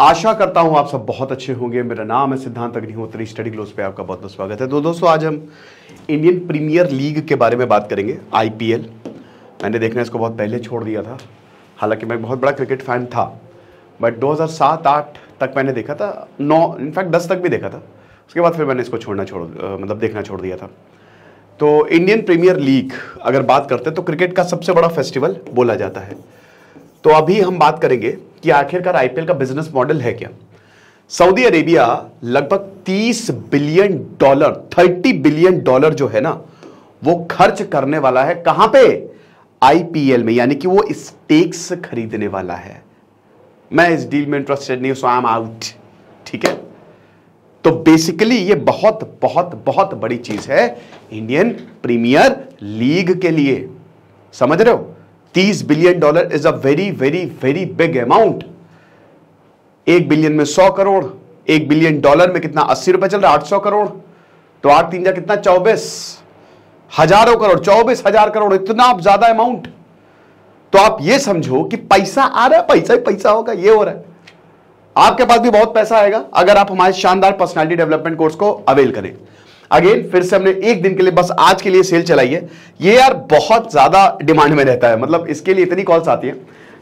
आशा करता हूँ आप सब बहुत अच्छे होंगे। मेरा नाम है सिद्धांत अग्निहोत्री। स्टडी ग्लोस पे आपका बहुत बहुत स्वागत है। तो दोस्तों, आज हम इंडियन प्रीमियर लीग के बारे में बात करेंगे, आईपीएल। मैंने देखना इसको बहुत पहले छोड़ दिया था। हालाँकि मैं बहुत बड़ा क्रिकेट फ़ैन था, बट 2007-8 तक मैंने देखा था। नौ इनफैक्ट दस तक भी देखा था। उसके बाद फिर मैंने इसको छोड़ना छोड़ मतलब देखना छोड़ दिया था। तो इंडियन प्रीमियर लीग अगर बात करते हैं तो क्रिकेट का सबसे बड़ा फेस्टिवल बोला जाता है। तो अभी हम बात करेंगे कि आखिरकार आईपीएल का बिज़नेस मॉडल है क्या? सऊदी अरेबिया लगभग 30 बिलियन डॉलर 30 बिलियन डॉलर जो है ना, वो खर्च करने वाला है कहाँ पे? आईपीएल में, यानी कि वो स्टेक्स खरीदने वाला है। मैं इस डील में इंटरेस्टेड नहीं हूँ सो आई एम आउट ठीक है? तो बेसिकली ये बहुत बहुत बहुत बड़ी चीज़ है इंडियन प्रीमियर लीग के लिए। समझ रहे हो? तीस billion dollar is a very very very big amount एक बिलियन में सौ करोड़, एक बिलियन डॉलर में कितना अस्सी रुपए चल रहा आठ सौ करोड़। तो आठ तीन जा कितना? चौबीस। हज़ारों करोड़, चौबीस हज़ार करोड़, इतना ज़्यादा अमाउंट तो आप ये समझो कि पैसा आ रहा है, पैसा ही पैसा होगा, ये हो रहा है। आपके पास भी बहुत पैसा आएगा, अगर आप हमारे शानदार पर्सनालिटी डेवलपमेंट कोर्स को अवेल करें। अगेन फिर से हमने एक दिन के लिए बस आज के लिए सेल चलाई है। ये यार बहुत ज़्यादा डिमांड में रहता है। मतलब इसके लिए इतनी कॉल्स आती है।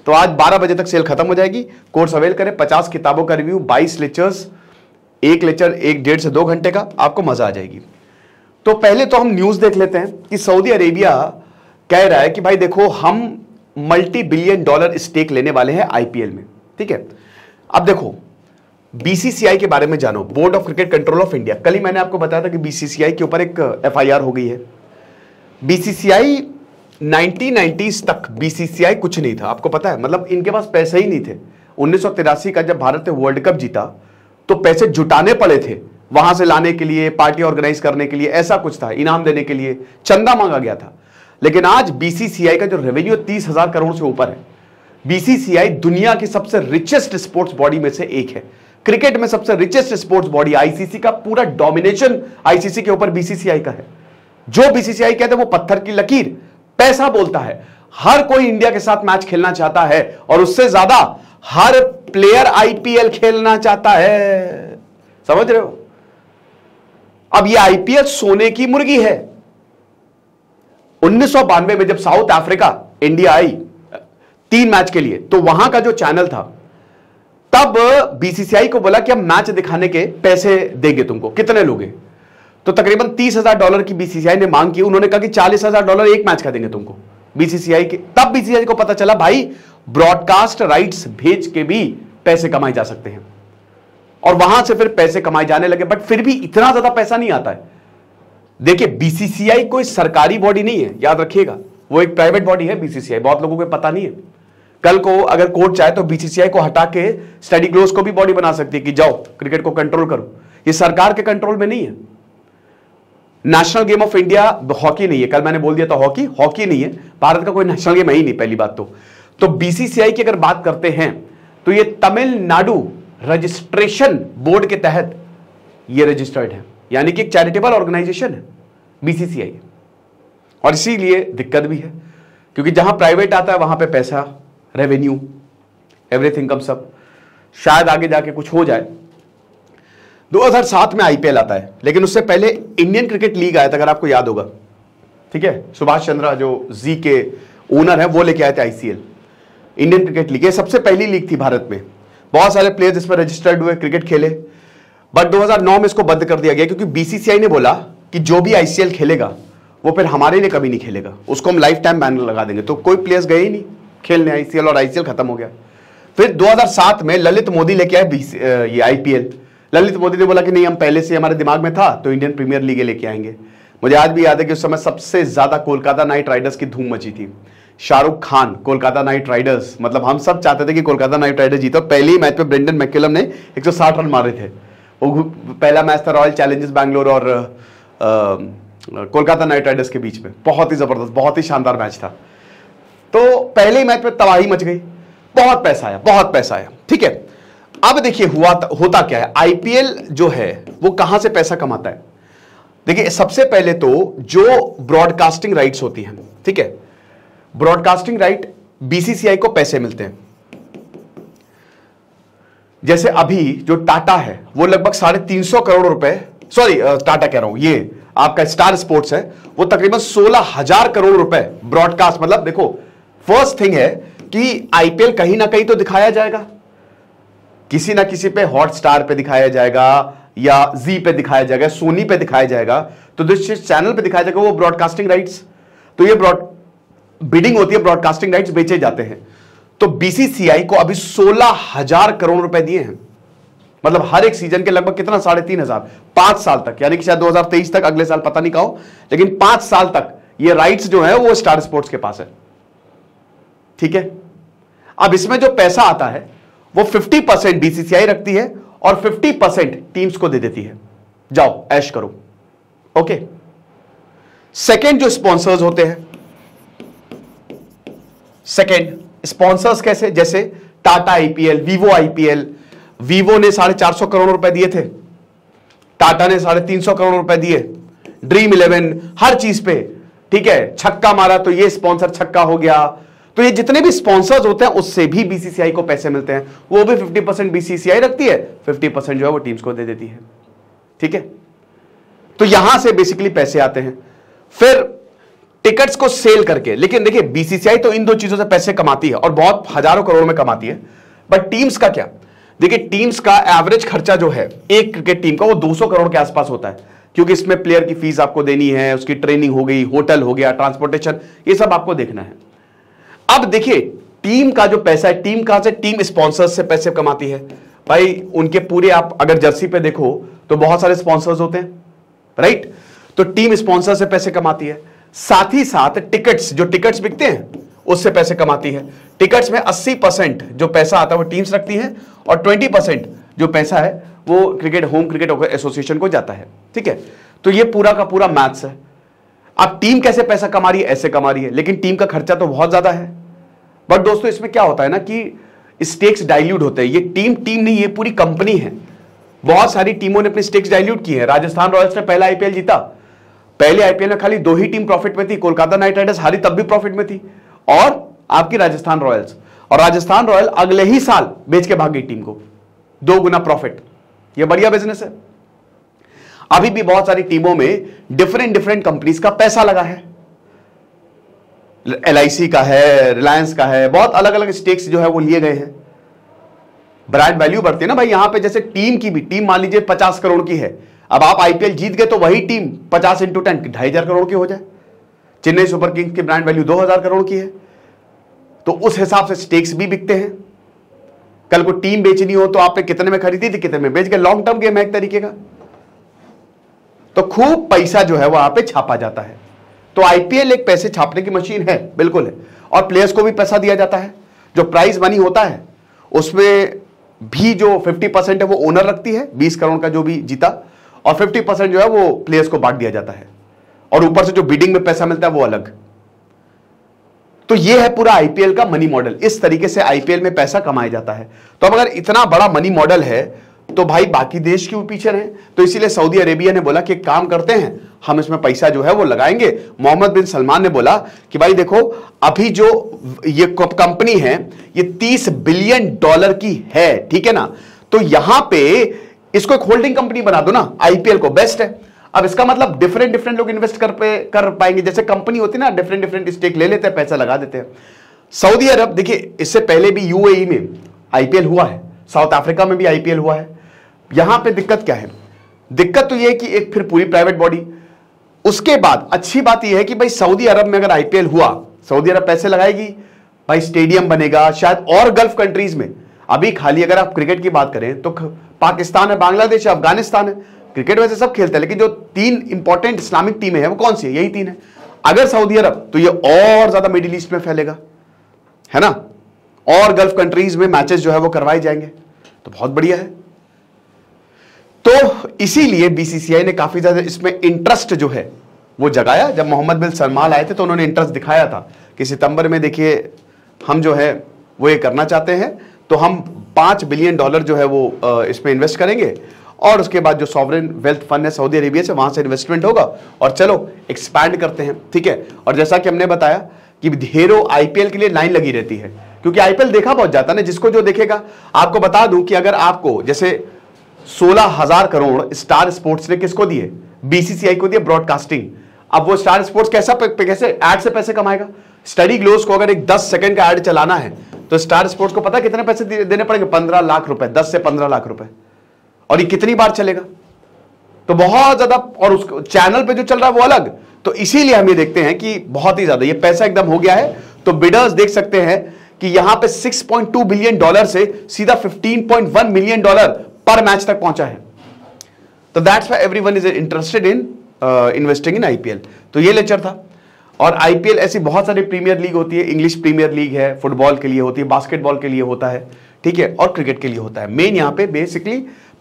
तो आज 12 बजे तक सेल खत्म हो जाएगी। कोर्स अवेल करें 50 किताबों का रिव्यू 22 लेक्चर्स, एक लेक्चर, एक डेढ़ से दो घंटे का, आपको मज़ा आ जाएगी। तो पहले तो हम न्यूज़ देख लेते हैं कि सऊदी अरेबिया कह रहा है कि भाई देखो, हम मल्टी बिलियन डॉलर स्टेक लेने वाले हैं आईपीएल में। ठीक है? अब देखो बीसीसीआई के बारे में जानो। Board of cricket control of India कल ही मैंने आपको बताया था कि बीसीसीआई के ऊपर एक एफआईआर हो गई है। बीसीसीआई 1990s तक बीसीसीआई कुछ नहीं था। आपको पता है मतलब इनके पास पैसे ही नहीं थे। उन्नीस का जब भारत ने वर्ल्ड कप जीता तो पैसे जुटाने पड़े थे। वहाँ से लाने के लिए, पार्टी ऑर्गेनाइज करने के लिए, ऐसा कुछ था, इनाम देने के लिए, चंदा मांगा गया था। लेकिन आज बीसीसीआई का जो रेवेन्यू तीस हज़ार करोड़ से ऊपर है। बीसीसीआई दुनिया की सबसे रिचेस्ट स्पोर्ट्स बॉडी में से एक है। क्रिकेट में सबसे रिचेस्ट स्पोर्ट्स बॉडी आईसीसी का पूरा डोमिनेशन आईसीसी के ऊपर बीसीसीआई का है। जो बीसीसीआई कहते हैं वो पत्थर की लकीर, पैसा बोलता है। हर कोई इंडिया के साथ मैच खेलना चाहता है और उससे ज़्यादा हर प्लेयर आईपीएल खेलना चाहता है। समझ रहे हो? अब ये आईपीएल सोने की मुर्गी है। उन्नीस सौ बानवे में जब साउथ अफ्रीका इंडिया आई, तीन मैच के लिए तो वहाँ का जो चैनल था तब बीसीसीआई को बोला कि हम मैच दिखाने के पैसे देंगे तुमको। कितने लोगे? तो तकरीबन तीस हज़ार डॉलर की बीसीसीआई ने मांग की। उन्होंने कहा कि चालीस हज़ार डॉलर एक मैच का देंगे तुमको। बीसीसीआई के तब बीसीसीआई को पता चला, भाई ब्रॉडकास्ट राइट्स भेज के भी पैसे कमाए जा सकते हैं। और वहाँ से फिर पैसे कमाए जाने लगे बट फिर भी इतना ज़्यादा पैसा नहीं आता है। देखिए बीसीसीआई कोई सरकारी बॉडी नहीं है। याद रखिएगा, वो एक प्राइवेट बॉडी है बीसीसीआई बहुत लोगों को पता नहीं है। कल को अगर कोर्ट चाहे तो बीसीसीआई को हटा के स्टडी ग्लोस को भी बॉडी बना सकती है कि जाओ क्रिकेट को कंट्रोल करो। ये सरकार के कंट्रोल में नहीं है। National game of India hockey नहीं है। कल मैंने बोल दिया था हॉकी हॉकी नहीं है। भारत का कोई नेशनल गेम है ही नहीं, पहली बात तो। तो बीसीसीआई की अगर बात करते हैं तो ये तमिलनाडु रजिस्ट्रेशन बोर्ड के तहत ये रजिस्टर्ड है। यानी कि एक चैरिटेबल ऑर्गेनाइजेशन है बीसीसीआई और इसीलिए दिक्कत भी है, क्योंकि जहाँ प्राइवेट आता है, वहाँ पे पैसा रेवेन्यू एवरीथिंग कम्स अप शायद आगे जाके कुछ हो जाए। 2007 में आईपीएल आता है, लेकिन उससे पहले इंडियन क्रिकेट लीग आया था, अगर आपको याद होगा। ठीक है? सुभाष चंद्रा, जो जी के ओनर है, वो लेके आए थे आईसीएल इंडियन क्रिकेट लीग ये सबसे पहली लीग थी भारत में। बहुत सारे प्लेयर्स इसमें रजिस्टर्ड हुए क्रिकेट खेले। बट 2009 में इसको बंद कर दिया गया, क्योंकि बीसीसीआई ने बोला कि जो भी आईसीएल खेलेगा, वो फिर हमारे लिए कभी नहीं खेलेगा। उसको हम लाइफ टाइम बैनर लगा देंगे। तो कोई प्लेयर्स गए ही नहीं। खेलने आईसीएल और आईसीएल खत्म हो गया। फिर 2007 में ललित मोदी लेके आए ये आईपीएल ललित मोदी ने बोला कि नहीं, हम पहले से हमारे दिमाग में था तो इंडियन प्रीमियर लीग लेके आएँगे। मुझे आज भी याद है कि उस समय सबसे ज़्यादा कोलकाता नाइट राइडर्स की धूम मची थी। शाहरुख खान, कोलकाता नाइट राइडर्स मतलब हम सब चाहते थे कि कोलकाता नाइट राइडर्स जीतो पहले ही मैच में ब्रेंडन मैकेलम ने 160 रन मारे थे। वो पहला मैच था रॉयल चैलेंजर्स बैंगलोर और कोलकाता नाइट राइडर्स के बीच में। बहुत ही ज़बरदस्त, बहुत ही शानदार मैच था। तो पहले मैच में तबाही मच गई। बहुत पैसा आया, बहुत पैसा आया। ठीक है? अब देखिए, हुआ होता क्या है? आईपीएल जो है, वो कहाँ से पैसा कमाता है? देखिए, सबसे पहले तो जो ब्रॉडकास्टिंग राइट्स होती हैं, ठीक है? ब्रॉडकास्टिंग राइट बीसीसीआई को पैसे मिलते हैं। जैसे अभी जो टाटा है, वो लगभग साढ़े तीन सौ करोड़ रुपए सॉरी टाटा कह रहा हूँ, ये आपका स्टार स्पोर्ट्स है, वो तकरीबन सोलह हज़ार करोड़ रुपए ब्रॉडकास्ट मतलब देखो फ़र्स्ट थिंग है कि आईपीएल कहीं ना कहीं तो दिखाया जाएगा। किसी ना किसी पे हॉट स्टार पे दिखाया जाएगा या जी पे दिखाया जाएगा सोनी पे दिखाया जाएगा तो जिस चैनल पे दिखाया जाएगा वो ब्रॉडकास्टिंग राइट्स तो ये ब्रॉड बिडिंग होती है ब्रॉडकास्टिंग राइट्स बेचे जाते हैं। तो बीसीसीआई को अभी सोलह हज़ार करोड़ रुपए दिए हैं। मतलब हर एक सीज़न के लगभग कितना? साढ़े तीन हज़ार। पाँच साल तक, यानी कि शायद 2023 तक, अगले साल पता नहीं कहो लेकिन पाँच साल तक ये राइट्स जो है वो स्टार स्पोर्ट्स के पास है। ठीक है? अब इसमें जो पैसा आता है, वो 50 परसेंट बीसीसीआई रखती है और 50 परसेंट टीम्स को दे देती है। जाओ, ऐश करो। ओके? सेकेंड जो स्पॉन्सर्स होते हैं सेकेंड स्पॉन्सर्स कैसे? जैसे Tata IPL Vivo IPL Vivo ने साढ़े चार सौ करोड़ रुपए दिए थे। टाटा ने साढ़े तीन सौ करोड़ रुपए दिए। ड्रीम इलेवन हर चीज़ पे। ठीक है? छक्का मारा तो ये स्पॉन्सर छक्का हो गया। तो ये जितने भी स्पॉन्सर्स होते हैं, उससे भी बीसीसीआई को पैसे मिलते हैं। वो भी 50 परसेंट बीसीसीआई रखती है 50 परसेंट जो है वो टीम्स को दे देती है। ठीक है? तो यहाँ से बेसिकली पैसे आते हैं। फिर टिकट्स को सेल करके, लेकिन देखिए बीसीसीआई तो इन दो चीज़ों से पैसे कमाती है और बहुत हज़ारों करोड़ में कमाती है। बट टीम्स का क्या? देखिए टीम्स का एवरेज खर्चा जो है, एक क्रिकेट टीम का वो 200 करोड़ के आसपास होता है। क्योंकि इसमें प्लेयर की फ़ीस आपको देनी है, उसकी ट्रेनिंग हो गई होटल हो गया ट्रांसपोर्टेशन ये सब आपको देखना है। अब देखिए, टीम का जो पैसा है, टीम कहाँ से, टीम स्पॉन्सर्स से पैसे कमाती है? भाई, उनके पूरे आप अगर जर्सी पे देखो तो बहुत सारे स्पॉन्सर्स होते हैं राइट तो टीम स्पॉन्सर से पैसे कमाती है। साथ ही साथ टिकट्स जो टिकट्स बिकते हैं, उससे पैसे कमाती है। टिकट्स में 80 परसेंट जो पैसा आता है, वो टीम्स रखती है, और 20 परसेंट जो पैसा है, वो क्रिकेट होम क्रिकेट एसोसिएशन को जाता है, ठीक है? तो ये पूरा का पूरा मैथ्स है। अब टीम कैसे पैसा कमा रही है, ऐसे कमा रही है। लेकिन टीम का खर्चा तो बहुत ज़्यादा है। बट दोस्तों, इसमें क्या होता है ना कि स्टेक्स डाइल्यूट होते हैं। ये टीम टीम नहीं, ये पूरी कंपनी है। बहुत सारी टीमों ने अपने स्टेक्स डाइल्यूट किए हैं। राजस्थान रॉयल्स ने पहला आईपीएल जीता। पहले आईपीएल में खाली दो ही टीम प्रॉफिट में थी। कोलकाता नाइट राइडर्स हारी, तब भी प्रॉफिट में थी। और आपकी राजस्थान रॉयल्स। और राजस्थान रॉयल अगले ही साल बेच के भाग गई टीम को। दो गुना प्रॉफिट यह बढ़िया बिज़नेस है। अभी भी बहुत सारी टीमों में डिफरेंट डिफरेंट कंपनीज़ का पैसा लगा है। LIC का है रिलायंस का है, बहुत अलग अलग स्टेक्स जो है वो लिए गए हैं। ब्रांड वैल्यू बढ़ती है ना भाई, यहाँ पे जैसे टीम की भी टीम मान लीजिए पचास करोड़ की है। अब आप आईपीएल जीत गए तो वही टीम पचास इंटू टेन ढाई हज़ार करोड़ की हो जाए। चेन्नई सुपर किंग्स की ब्रांड वैल्यू दो हज़ार करोड़ की है। तो उस हिसाब से स्टेक्स भी बिकते हैं। कल को टीम बेचनी हो तो आपने कितने में खरीदी थी, कितने में बेच गए? लॉन्ग टर्म गेम है एक तरीके का। तो खूब पैसा जो है वहाँ पे छापा जाता है। तो आईपीएल एक पैसे छापने की मशीन है, बिल्कुल है। और प्लेयर्स को भी पैसा दिया जाता है। जो प्राइज मनी होता है, उसमें भी जो 50 परसेंट है वो ओनर रखती है 20 करोड़ का जो भी जीता, और 50 परसेंट जो है वो प्लेयर्स को बांट दिया जाता है। और ऊपर से जो बिडिंग में पैसा मिलता है वो अलग। तो ये है पूरा आईपीएल का मनी मॉडल इस तरीके से आईपीएल में पैसा कमाया जाता है। तो अब अगर इतना बड़ा मनी मॉडल है तो भाई बाकी देश क्यों पीछे रहे? तो इसीलिए सऊदी अरेबिया ने बोला कि काम करते हैं, हम इसमें पैसा जो है वो लगाएँगे। मोहम्मद बिन सलमान ने बोला कि भाई देखो, अभी जो ये कंपनी है, ये तीस बिलियन डॉलर की है, ठीक है ना? तो यहाँ पे इसको एक होल्डिंग कंपनी बना दो ना, आईपीएल को, बेस्ट है। अब इसका मतलब डिफरेंट डिफरेंट लोग इन्वेस्ट कर पे, कर पाएँगे। जैसे कंपनी होती ना डिफरेंट डिफरेंट स्टेक ले लेते हैं, पैसा लगा देते हैं। सऊदी अरब, देखिए, इससे पहले भी यूएई में आईपीएल हुआ है। साउथ अफ्रीका में भी आईपीएल हुआ है। यहाँ पे दिक्कत क्या है? दिक्कत तो यह कि एक फिर पूरी प्राइवेट बॉडी उसके बाद अच्छी बात यह है कि भाई सऊदी अरब में अगर आईपीएल हुआ, सऊदी अरब पैसे लगाएगी, भाई स्टेडियम बनेगा, शायद और गल्फ कंट्रीज़ में। अभी खाली अगर आप क्रिकेट की बात करें तो पाकिस्तान है, बांग्लादेश है, अफ़गानिस्तान है। क्रिकेट वैसे सब खेलते हैं, लेकिन जो तीन इंपॉर्टेंट इस्लामिक टीमें हैं, वो कौन सी है? यही तीन है। अगर सऊदी अरब तो ये और ज़्यादा मिडिल ईस्ट में फैलेगा। है ना? और गल्फ कंट्रीज़ में मैचेस जो है वो करवाए जाएँगे। तो बहुत बढ़िया है। तो इसीलिए बीसीसीआई ने काफ़ी ज़्यादा इसमें इंटरेस्ट जो है, वो जगाया। जब मोहम्मद बिन सलमान आए थे तो उन्होंने इंटरेस्ट दिखाया था कि सितंबर में देखिए, हम जो है, वो ये करना चाहते हैं तो हम पाँच बिलियन डॉलर जो है वो इसमें इन्वेस्ट करेंगे। और उसके बाद जो सॉवरेन वेल्थ फंड है सऊदी अरेबिया से, वहाँ से इन्वेस्टमेंट होगा। और चलो एक्सपैंड करते हैं, ठीक है? और जैसा कि हमने बताया कि ढेरों आईपीएल के लिए लाइन लगी रहती है, क्योंकि आईपीएल देखा बहुत जाता है ना, जिसको जो देखेगा, आपको बता दूँ कि अगर आपको, जैसे सोलह हज़ार करोड़ स्टार स्पोर्ट्स ने किसको दिए? बीसीसीआई को दिए ब्रॉडकास्टिंग अब वो स्टार स्पोर्ट्स कैसा पे, पे, कैसे एड से पैसे कमाएगा? स्टडी ग्लोस को अगर एक दस सेकंड का एड चलाना है तो स्टार स्पोर्ट्स को पता कितने पैसे देने पड़ेंगे? पंद्रह लाख रुपए दस से पंद्रह लाख रुपए। और ये कितनी बार चलेगा? तो बहुत ज़्यादा और उस चैनल पे जो चल रहा है वो अलग। तो इसीलिए हम ये देखते हैं कि बहुत ही ज़्यादा ये पैसा एकदम हो गया है। तो बिडर्स देख सकते हैं कि यहाँ पे 6.2 बिलियन डॉलर से सीधा 15.1 मिलियन डॉलर पर मैच तक पहुँचा है। तो that's why everyone is interested in investing in IPL तो ये लेक्चर था। और आईपीएल ऐसी बहुत सारी प्रीमियर लीग होती है। इंग्लिश प्रीमियर लीग है फुटबॉल के लिए होती है बास्केटबॉल के लिए होता है, ठीक है, और क्रिकेट के लिए होता है। मेन यहाँ पे बेसिकली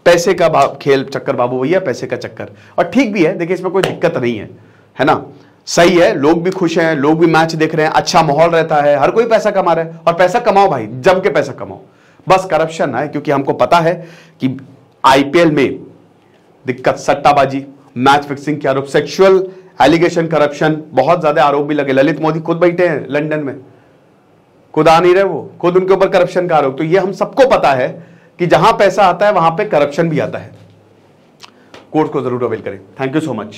पैसे का खेल चक्कर बाबू भैया, पैसे का चक्कर। और ठीक भी है, देखिए इसमें कोई दिक्कत नहीं है है ना? सही है, लोग भी खुश हैं, लोग भी मैच देख रहे हैं अच्छा माहौल रहता है, हर कोई पैसा कमा रहा है। और पैसा कमाओ भाई, जम के पैसा कमाओ। बस करप्शन है, क्योंकि हमको पता है कि आईपीएल में दिक्कत, सट्टाबाजी मैच फिक्सिंग के आरोप सेक्सुअल एलिगेशन करप्शन बहुत ज़्यादा आरोप भी लगे। ललित मोदी खुद बैठे हैं लंदन में। खुद आ नहीं रहे वो, खुद उनके ऊपर करप्शन का आरोप। तो ये हम सबको पता है कि जहाँ पैसा आता है, वहाँ पे करप्शन भी आता है। कोर्ट को ज़रूर अवेल करें। Thank you so much